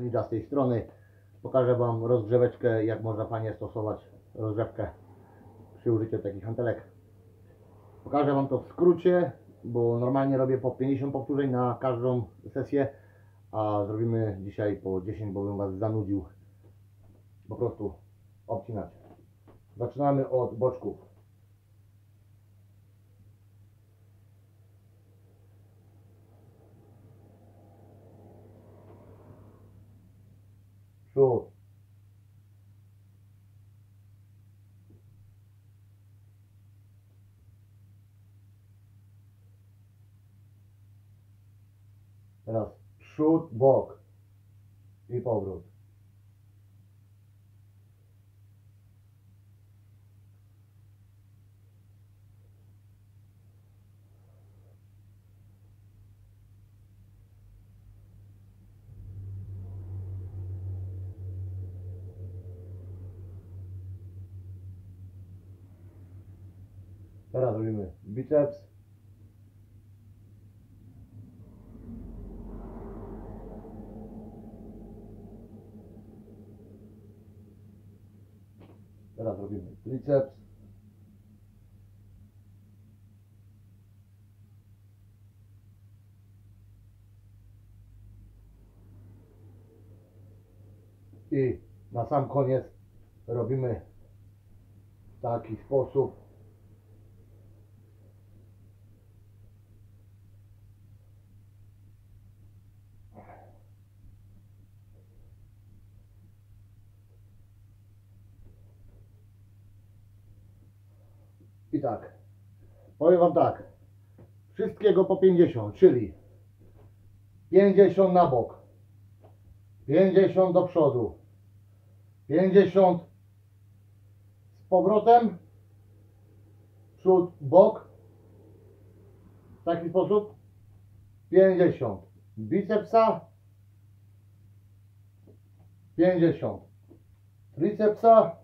Ninja z tej strony. Pokażę Wam rozgrzeweczkę, jak można fajnie stosować rozgrzewkę przy użyciu takich hantelek. Pokażę Wam to w skrócie, bo normalnie robię po 50 powtórzeń na każdą sesję, a zrobimy dzisiaj po 10, bo bym Was zanudził po prostu obcinać. Zaczynamy od boczków. Przód. Teraz przód, bok i powrót. Teraz robimy biceps. Teraz robimy triceps. I na sam koniec robimy w taki sposób I tak. Powiem Wam tak. Wszystkiego po 50, czyli 50 na bok, 50 do przodu, 50 z powrotem, przód, bok, w taki sposób, 50 bicepsa, 50 tricepsa,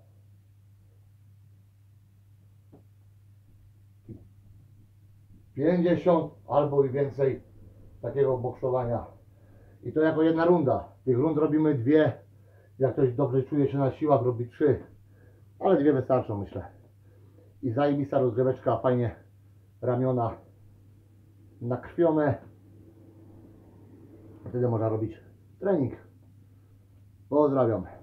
pięćdziesiąt albo i więcej takiego boksowania. I to jako jedna runda. Tych rund robimy dwie. Jak ktoś dobrze czuje się na siłach, robi trzy. Ale dwie wystarczą, myślę. I zajebista rozgrzeweczka, fajnie ramiona nakrwione. Wtedy można robić trening. Pozdrawiam.